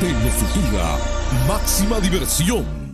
Telefutura, máxima diversión.